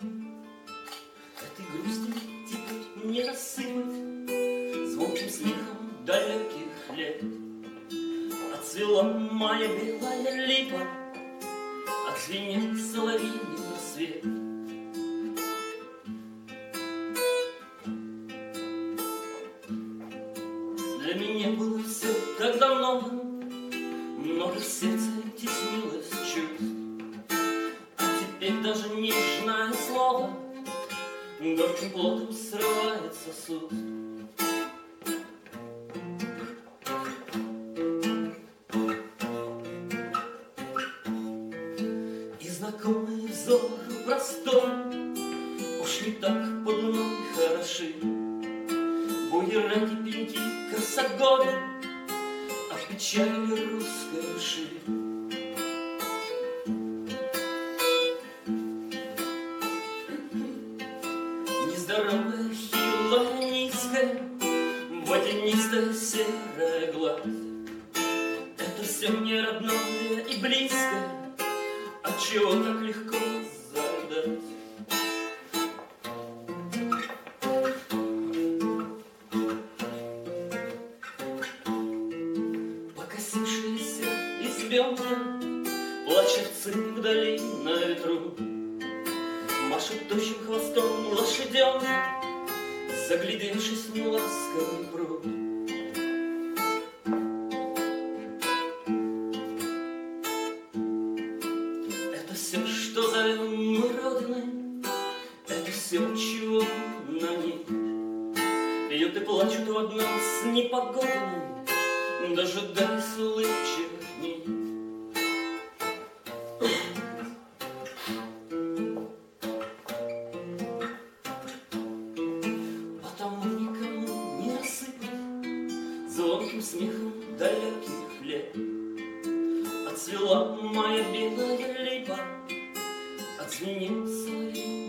Этой грусти теперь не рассыпать Звонким смехом далеких лет. Отцвела моя белая липа, Отзвенел соловьиный свет. Для меня было все так давно, Много в сердце теснилось чувств. Теперь даже нежное слово Горьким плотом срывается с. И знакомый взор простой Уж не так под мной хороши. Буераки, пеньки, А в печали русской души. Нездоровая, хилая, низкая, Водянистая серая гладь. Это все мне родное и близкое, Отчего так легко задать. Покосившаяся избенка Плачет сын вдали на ветру Машет тощим хвостом лошаденок Заглядевшись в неласковый пруд. Это все, что зовем мы Родиной Это все, чего нам нет Пьют и плачут в одном с непогодой Дожидаясь улыбчивых дней Звонким смехом далеких лет Отцвела моя белая липа Отзвенел соловей